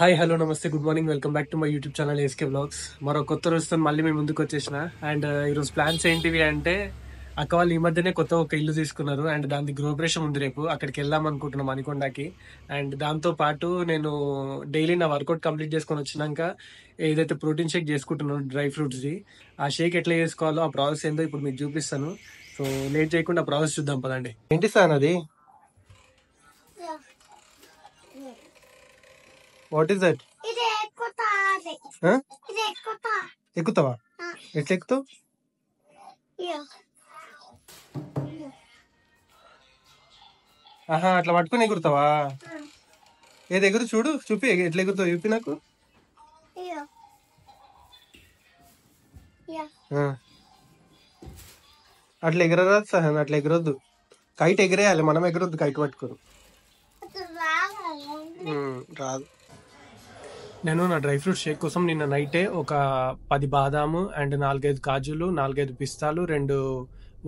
Hi hello నమస్తే good morning welcome back to my YouTube channel S K vlogs మరో కొత్త రోజుతో మళ్ళీ మేము ముందుకు వచ్చేసిన. అండ్ ఈరోజు ప్లాన్స్ ఏంటివి అంటే అక్క వాళ్ళు ఈ మధ్యనే కొత్త ఒక ఇల్లు తీసుకున్నారు. అండ్ దానికి గృహప్రవేశం ఉంది రేపు. అక్కడికి వెళ్దాం అనుకుంటున్నాం మణికొండకి అండ్ దాంతో పాటు నేను డైలీ నా వర్కౌట్ కంప్లీట్ చేసుకొని వచ్చినాక ఏదైతే ప్రోటీన్ షేక్ చేసుకుంటున్నాను డ్రై ఫ్రూట్స్ది ఆ షేక్ ఎట్లా చేసుకోవాలో ఆ ప్రాసెస్ ఏందో ఇప్పుడు మీకు చూపిస్తాను. సో లేట్ చేయకుండా ప్రాసెస్ చూద్దాం పదండి. ఏంటి సార్ అది? వాట్ ఈస్ దట్ ఎక్కుతావా. ఎట్లా ఎక్కుతావు. ఆహా అట్లా పట్టుకుని ఎగురుతావా. ఏది ఎగురు చూడు చూపి ఎట్లా ఎగురుతావు చూపి నాకు. అట్లా ఎగరరాదు సహన్ అట్లా ఎగరొద్దు. కైట్ ఎగిరేయాలి మనం ఎగరొద్దు కైట్ పట్టుకుని. ఉమ్, రాదు. నేను నా డ్రై ఫ్రూట్ షేక్ కోసం నిన్న నైటే ఒక పది బాదాము అండ్ నాలుగైదు కాజులు నాలుగైదు పిస్తాలు రెండు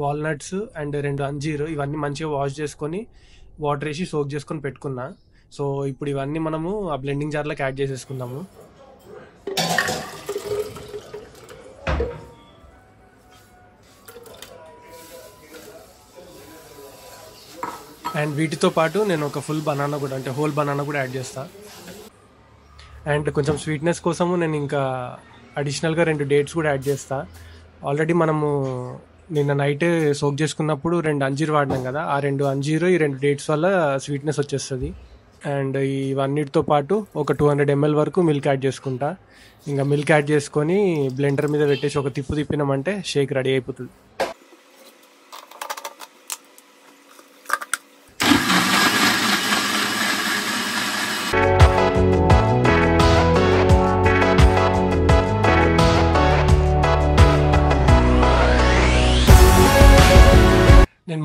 వాల్నట్స్ అండ్ రెండు అంజీరు ఇవన్నీ మంచిగా వాష్ చేసుకొని వాటర్ వేసి సోక్ చేసుకొని పెట్టుకున్నా. సో ఇప్పుడు ఇవన్నీ మనము ఆ బ్లెండింగ్ జార్లోకి యాడ్ చేసేసుకుందాము. అండ్ వీటితో పాటు నేను ఒక ఫుల్ బనానా కూడా అంటే హోల్ బనానా కూడా యాడ్ చేస్తాను అండ్ కొంచెం స్వీట్నెస్ కోసము నేను ఇంకా అడిషనల్గా రెండు డేట్స్ కూడా యాడ్ చేస్తా. ఆల్రెడీ మనము నిన్న నైట్ సోక్ చేసుకున్నప్పుడు రెండు అంజీరు వాడినాం కదా ఆ రెండు అంజీరు ఈ రెండు డేట్స్ వల్ల స్వీట్నెస్ వచ్చేస్తుంది. అండ్ ఇవన్నిటితో పాటు ఒక టూ హండ్రెడ్ ఎంఎల్ వరకు మిల్క్ యాడ్ చేసుకుంటా. ఇంకా మిల్క్ యాడ్ చేసుకొని బ్లెండర్ మీద పెట్టేసి ఒక తిప్పు తిప్పినామంటే షేక్ రెడీ అయిపోతుంది.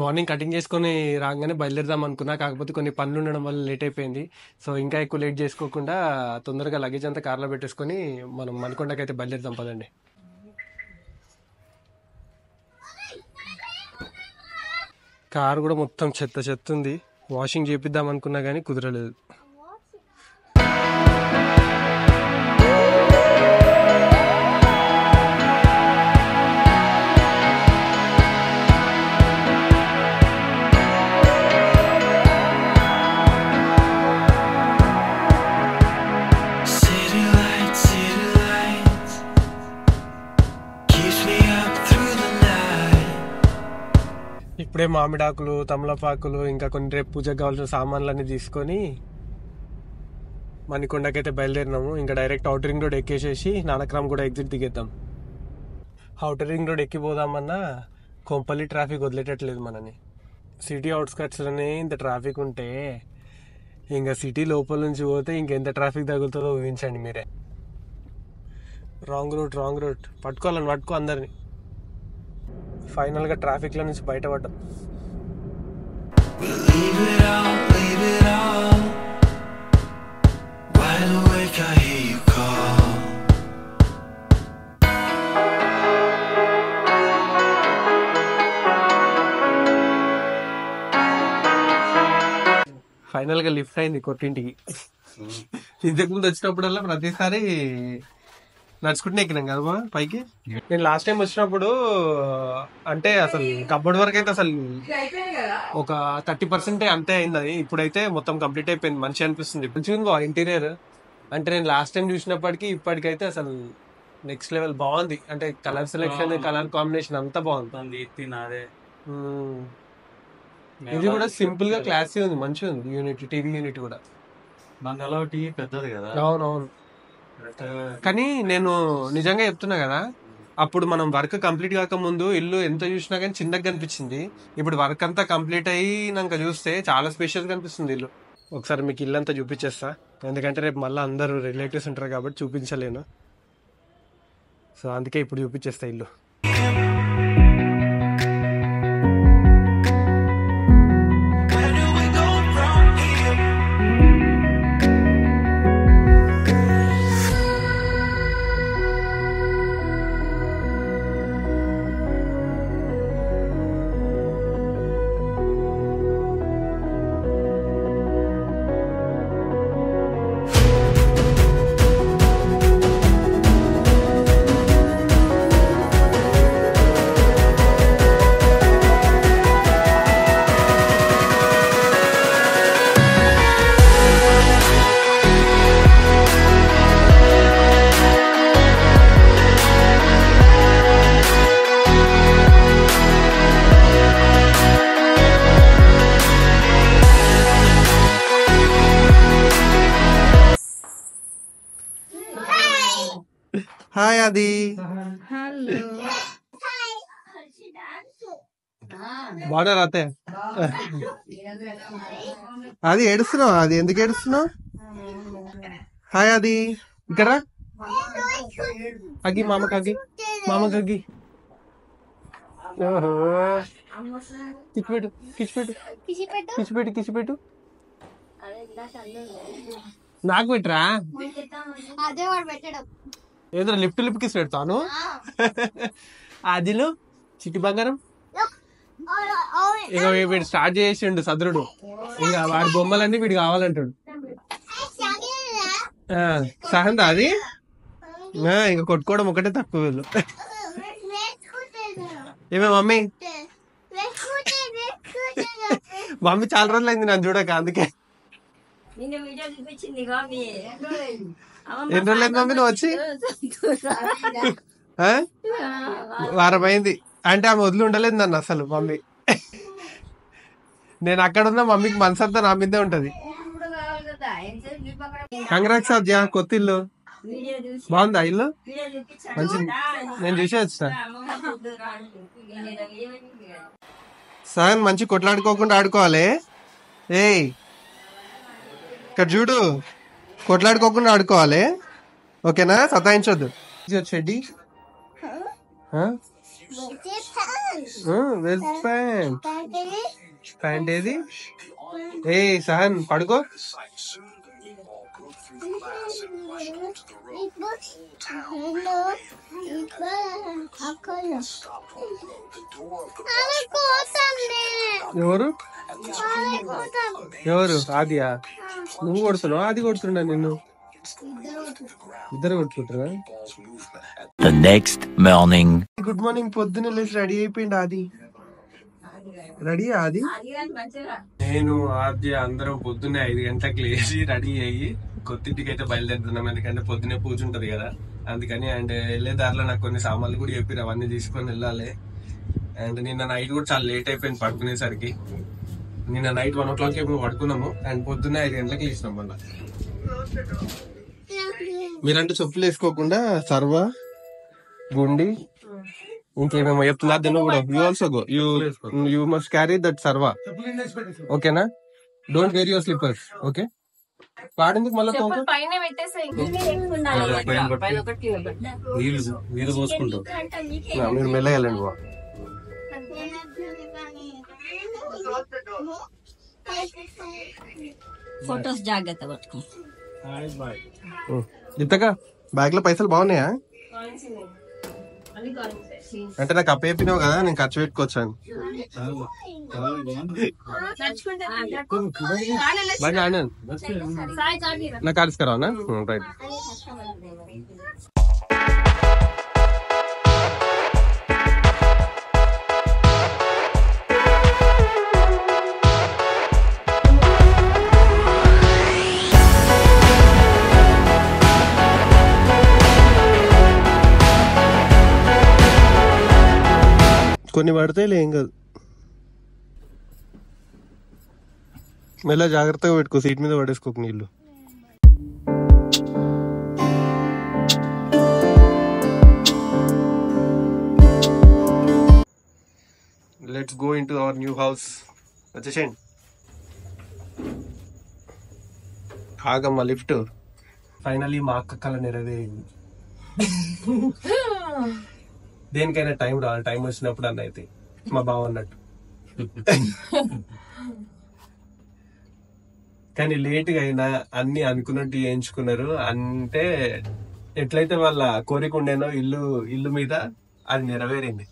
మార్నింగ్ కటింగ్ చేసుకొని రాగానే బయలుదేరదాం అనుకున్నా. కాకపోతే కొన్ని పనులు ఉండడం వల్ల లేట్ అయిపోయింది. సో ఇంకా ఎక్కువ లేట్ చేసుకోకుండా తొందరగా లగేజ్ అంతా కార్లో పెట్టేసుకొని మనం మనకొండకి అయితే బయలుదేరదాం పదండి. కారు కూడా మొత్తం చెత్త చెత్త ఉంది వాషింగ్ చేపిద్దాం అనుకున్నా కానీ కుదరలేదు. ఇప్పుడే మామిడాకులు తమలపాకులు ఇంకా కొన్ని రేపు పూజకు కావాల్సిన సామాన్లన్నీ తీసుకొని మణికొండకైతే బయలుదేరినాము. ఇంకా డైరెక్ట్ అవుటర్ రింగ్ రోడ్ ఎక్కేసేసి నానక్రామ్ కూడా ఎగ్జిట్ దిగేద్దాం. అవుటర్ రింగ్ రోడ్ ఎక్కిపోదామన్నా కొంపల్లి ట్రాఫిక్ వదిలేటట్లేదు మనని. సిటీ అవుట్స్కట్స్లోనే ఇంత ట్రాఫిక్ ఉంటే ఇంకా సిటీ లోపల నుంచి పోతే ఇంకెంత ట్రాఫిక్ తగులుతుందో ఊహించండి మీరే. రాంగ్ రూట్ రాంగ్ రూట్ పట్టుకోవాలని పట్టుకో అందరిని. ఫైనల్గా ట్రాఫిక్లో నుంచి బయటపడ్డాం. ఫైనల్గా లిఫ్ట్ అయింది కొట్టింటికి. ఇంతకు ముందు వచ్చినప్పుడల్లా ప్రతిసారి నడుచుకుంటూ ఎక్కినాం కదమ్మా పైకి? నేను లాస్ట్ టైం వచ్చినప్పుడు అంటే అసలు కబ్బడి వరకు అయితే అసలు ఒక థర్టీ పర్సెంట్ అంతే అయింది. అది ఇప్పుడైతే మొత్తం కంప్లీట్ అయిపోయింది. మంచి అనిపిస్తుంది. మంచిగా ఇంటీరియర్. అంటే నేను లాస్ట్ టైం చూసినప్పటికీ ఇప్పటికైతే అసలు నెక్స్ట్ లెవెల్ బాగుంది. అంటే కలర్ సెలెక్షన్ కలర్ కాంబినేషన్ అంతా బాగుంది. ఇది కూడా సింపుల్గా క్లాసీ ఉంది. మంచిగా ఉంది. యూనిట్ టీవీ యూనిట్ కూడా. పెద్దది కదా? అవునవును. కానీ నేను నిజంగా చెప్తున్నా కదా అప్పుడు మనం వర్క్ కంప్లీట్ కాకముందు ఇల్లు ఎంత చూసినా కానీ చిన్నగా కనిపించింది. ఇప్పుడు వర్క్ అంతా కంప్లీట్ అయినాక చూస్తే చాలా స్పెషల్ కనిపిస్తుంది ఇల్లు. ఒకసారి మీకు ఇల్లు అంతా చూపించేస్తా. ఎందుకంటే రేపు మళ్ళీ అందరూ రిలేటివ్స్ ఉంటారు కాబట్టి చూపించలేను. సో అందుకే ఇప్పుడు చూపించేస్తా ఇల్లు. హాయ్ అది బార్డర్ అతే అది ఏడుస్తున్నావు? అది ఎందుకు ఏడుస్తున్నావు? హాయ్ అది ఇక్కడ రా. అగ్గి మామకి అగ్గి మామకి అగ్గి ఓహో కిచ్చిపెట్టు. కిచ్చిపెట్టు కిచ్చిపెట్టు కిచ్చిపెట్టు. నాకు పెట్టరా? అదే వాడు పెట్టడం. ఏదో లిఫ్ట్ లిఫ్ట్ కిస్ పెడతాను. అదిలు చిట్టి బంగారం. ఇక వీడు స్టార్ట్ చేసిండు సదరుడు. ఇంకా వాడి బొమ్మలన్నీ వీడు కావాలంటాడు. సహందా అది? ఇంకా కొట్టుకోవడం ఒకటే తక్కువ వీళ్ళు. ఏమే మమ్మీ? మమ్మీ చాలా రోజులు అయింది నన్ను చూడక అందుకే. ఎన్ని రోజులు మమ్మీ నువ్వు వచ్చి? వారం అయింది అంటే ఆమె వదిలి ఉండలేదు నన్ను అసలు మమ్మీ నేను అక్కడ ఉన్న మమ్మీకి మనసంతా నా మీదే ఉంటది కంగ్రాక్స్ అద్యా కొత్త ఇల్లు బాగుందా ఇల్లు మంచి నేను చూసే వచ్చిన సహన్ మంచి కొట్లాడుకోకుండా ఆడుకోవాలి ఏయ్ ఇక్కడ చూడు కొట్లాడుకోకుండా ఆడుకోవాలి. ఓకేనా? సతాయించొద్దు. చెడ్డి. వెల్ ప్యాంట్ ప్యాంట్ ఏది? ఏ సహన్ పడుకో. ఎవరు? ఎవరు? ఆదియా? నువ్వు కొడుతున్నావు? ఆది కొడుతున్నా నిన్ను? ఇద్దరు కొట్టుకుంటారా? The next morning. Good morning పొద్దున్న లేచి రెడీ అయిపోయింది ఆది. రెడీ ఆది? నేను ఆద్య అందరం పొద్దున్నే ఐదు గంటలకు లేచి రెడీ అయ్యి కొత్తింటికి అయితే బయలుదేరుతున్నాం. ఎందుకంటే పొద్దున్నే పూజ ఉంటది కదా. అందుకని అండ్ వెళ్ళే దారిలో నాకు కొన్ని సామాన్లు కూడా చెప్పారు అవన్నీ తీసుకొని వెళ్ళాలి. అండ్ నిన్న నైట్ కూడా చాలా లేట్ అయిపోయింది పడుకునేసరికి. నిన్న నైట్ వన్ ఓ క్లాక్ ఏమో పడుకున్నాము అండ్ పొద్దున్నే ఐదు గంటలకు లేచినాం మళ్ళీ మీరంటే చెప్పులు వేసుకోకుండా సర్వ గుండి ఇంకేమేమో చెప్తున్నా. దాన్ని కూడా. You also go you you must carry that సర్వా. ఓకేనా? Don't wear your slippers okay వాడేందుకు మళ్ళీ తోక నీళ్ళు మీరు మెల్లగలండి బా. ఫొటోస్ జాగ్రత్త పట్టుకో ఇంతగా బ్యాగ్లో పైసలు బాగున్నాయా అంటే నాకు అప్పయిపోయినావు కదా నేను ఖర్చు పెట్టుకోవచ్చాను బాగా ఆడాను నాకు ఆడిస్తారా రైట్ కొన్ని పడితే ఏం కాదు. మెల్ల జాగ్రత్తగా పెట్టుకో సీట్ మీద పడేసుకోక నీళ్ళు. Let's go into our new house వచ్చేసేయండి ఆగమ్మ లిఫ్ట్. ఫైనలీ మా అక్క కళ నెరవేరింది. దేనికైనా టైం రావాలి. టైం వచ్చినప్పుడు అన్న అయితే. మా బావ అన్నట్టు. కానీ లేట్గా అయినా అన్ని అనుకున్నట్టు చేయించుకున్నారు. అంటే ఎట్లయితే వాళ్ళ కోరిక ఉండేనో ఇల్లు ఇల్లు మీద అది నెరవేరింది.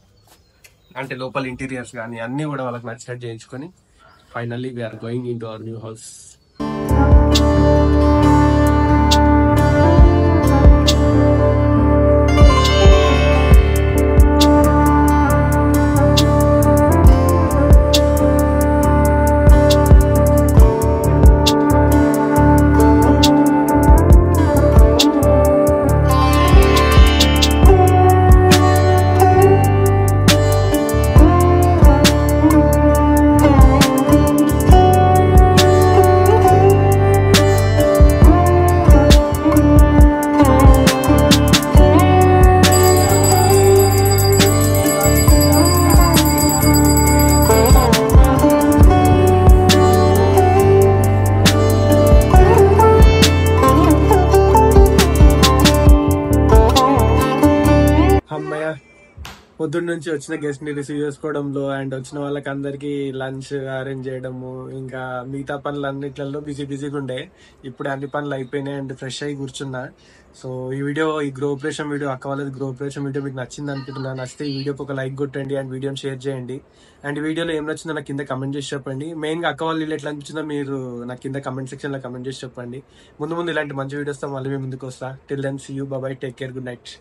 అంటే లోపల ఇంటీరియర్స్ కానీ అన్ని కూడా వాళ్ళకి నచ్చినట్టు చేయించుకొని finally we are going into our new house పొద్దున్న నుంచి వచ్చిన గెస్ట్ని రిసీవ్ చేసుకోవడంలో అండ్ వచ్చిన వాళ్ళకి అందరికి లంచ్ అరేంజ్ చేయడము ఇంకా మిగతా పనులు అన్నిట్లలో బిజీ బిజీగా ఉండే. ఇప్పుడు అన్ని పనులు అయిపోయినాయి అండ్ ఫ్రెష్ అయ్యి కూర్చున్నా. సో ఈ వీడియో ఈ గ్రో ఆపరేషన్ వీడియో అక్క వాళ్ళది గ్రో ఆపరేషన్ వీడియో మీకు నచ్చింది అనుకుంటున్నాను నచ్చితే ఈ వీడియోకి ఒక లైక్ కొట్టండి అండ్ వీడియోని షేర్ చేయండి. అండ్ వీడియోలో ఏం నచ్చిందో నాకు కింద కమెంట్ చేసి చెప్పండి. మెయిన్గా అక్క వాళ్ళు ఇల్లు ఎట్లా అనిపించిందో మీరు నాకు కింద కమెంట్ సెక్షన్లో కమెంట్ చేసి చెప్పండి. ముందు ముందు ఇలాంటి మంచి వీడియోస్తో మళ్ళీ మీ ముందుకు వస్తా. Till then see you bye take care good night